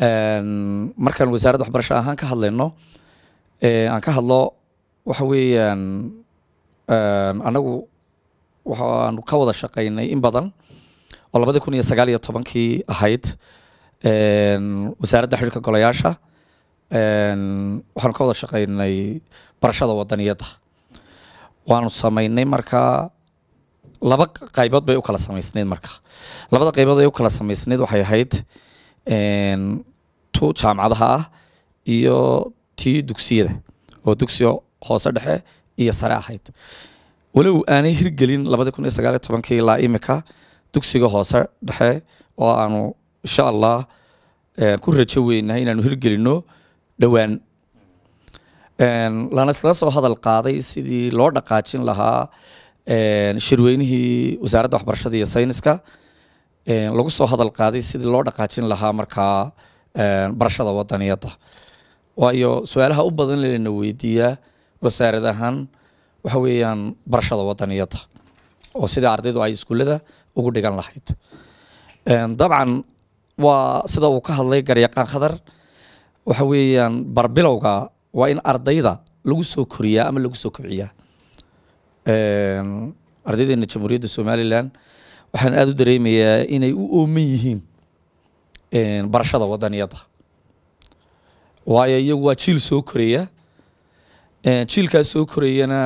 markaan wasaaradda waxbarasho ahaan ka hadlayno aan ka hadlo waxa weeyaan anagu waxaanu ka wada shaqaynay in badan oo labadii kun iyo sagaal iyo tobankii ahayd. Wasaaradda xidhiirka golayaasha waxaanu ka wada shaqaynay barashada wadaniyadda. Waanu samaynay markaa laba qaybood bay u kala samaysnayd marka. Labada qaybood ay u kala samaysnayd waxay ahayd tu jaamacadaha ah iyo tii dugsiyada oo dugsiga hoose dhexe iyo sare ahayd. Walow aanay hirgelin labadii kun iyo sagaal iyo tobankii ilaa imika dugsiga hoose dhexe oo aanu insha allah ku rajo weynahay inaanu hirgelino dhowaan. Lana isla soo hadal qaaday sidii loo dhaqaajin lahaa shirweynihii wasaaradda waxbarashada iyo sayniska lagu soo hadal qaaday sidii loo dhaqaajin lahaa markaa barashada wadaniyadda. Waayo su'aalaha u badan lena weydiiyaa wasaarad ahaan waxa weeyaan barashada wadaniyadda oo sidai ardaydu ay iskuullada ugu dhigan lahayd. Dabcan waa sida uu ka hadlay garyaqaan khadar. Waxa weeyaan barbilowga waa in ardayda lagu soo koriyaa ama lagu soo kobciyaa. Ardaydeena jamhuuriyadda somalilan waxaan aada u dareemayaa inay u ooman yihiin barashada wadaniyadda waayo iyagu waa jiil soo koraya jiilkaas soo korayana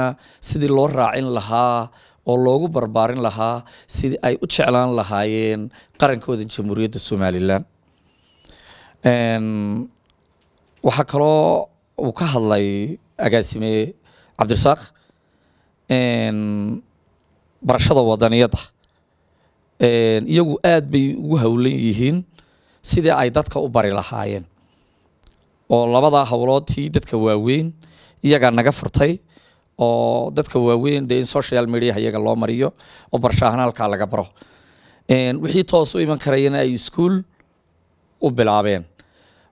sidii loo raacin lahaa oo loogu barbaarin lahaa sidii ay u jeclaan lahaayeen qarankooda jamhuuriyadda somalilan. Waxaa kaloo uu ka hadlay agaasime cabdirasaaq barashada wadaniyadda iyagu aad bay ugu howlan yihiin sidii ay dadka u bari lahaayeen. Oo labadaa howlood tii dadka waaweyn iyagaa naga furtay oo dadka waaweyn dee in social mediaha iyaga loo mariyo oo barashaahan halkaa laga baro. Wixii toos u iman karayana ay iskuol u bilaabeen.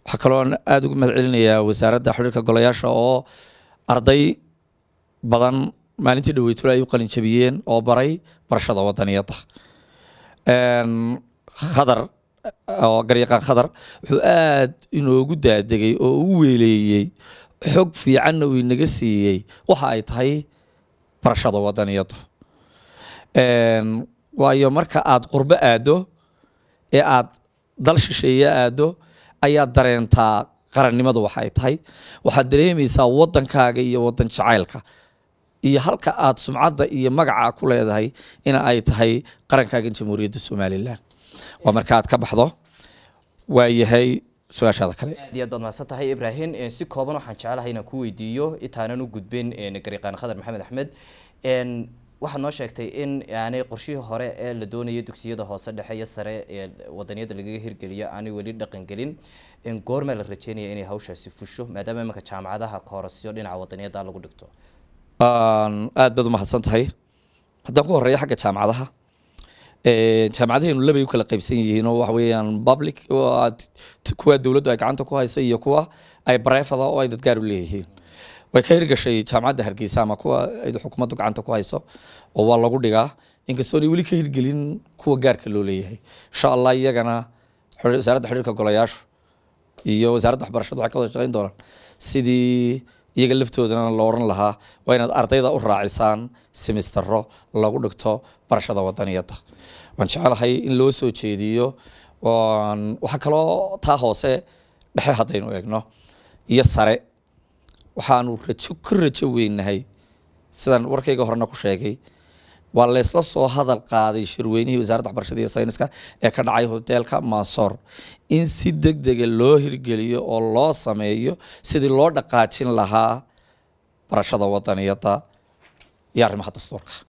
Waxaa kaloo aada ugu mahad wasaaradda xiriirka golayaasha oo arday badan maalintii dhaweytula ay u qalin jabiyeen oo baray barashada wadaniyadda khadar oo garyaqaan khadar wuxuu aad inoogu daadegay oo u weeleeyey xog fiicanna uu inaga siiyey. Waxa ay tahay barashada wadaniyaddu waayo marka aad qurbo aaddo ee aad dal shisheeye aaddo ayaad dareentaa qarannimadu waxa ay tahay. Waxaad dareemaysaa waddankaaga iyo waddan jacaylka iyo halka aad sumcadda iyo magaca ku leedahay in ay tahay qarankaagan jamhuuriyadda somalilan. Waa marka aad ka baxdo waa yahay su'aashaada kale. Aad iyo aad baad mahadsan tahay ibrahim si kooban waxaan jecelahay inaan ku weydiiyo intaanan u gudbin garyaqaan khadar maxamed axmed. Waxaad noo sheegtay in aanay qorshihii hore ee la doonayay dugsiyada hoose dhexe iyo sare ee wadaniyada lagaga hirgeliyo aanay weli dhaqan gelin. Goormaa la rajeynaya inay hawshaasi fusho maadaama imanka jaamacadaha koorasyo dhinaca wadaniyada lagu dhigto aad baad umahadsan tahay haddaan ku horeeyo xagga jaamacadaha jaamacadaheenu labay u kala qaybsan yihiin oo waxa public kuwa dowladdu ay gacanta ku haysa iyo kuwa ay barefada oo ay dadgaar u leeyihiin. Way ka hirgashay jaamacadda hargeysa ama kuwa ay xukuumaddu gacanta ku hayso oo waa lagu dhigaa. Inkastoon ay weli ka hirgelin kuwa gaarka loo leeyahay. Insha allah iyagana wasaaradda xiriirka golayaashu iyo wasaaradda waxbarashadu waxay ka wada shaqeyn doonaan sidii iyaga laftoodana lo odhan lahaa waa inaad ardayda u raacisaan semistero lagu dhigto barashada wadaniyadda. Waan jecelahay in loo soo jeediyo waxaa kaloo taa hoose dhexe haddaynu eegno. Iyo sare waxaanu rajo ka rajo weynahay sidaan warkayga horena ku sheegay waa laysla soo hadal qaaday shirweynihii wasaaradda waxbarashada iyo sayniska ee ka dhacay hoteelka maasoor in si deg dega loo hirgeliyo oo loo sameeyo sidii loo dhaqaajin lahaa barashada wadaniyadda iyo arrimaha dastuurka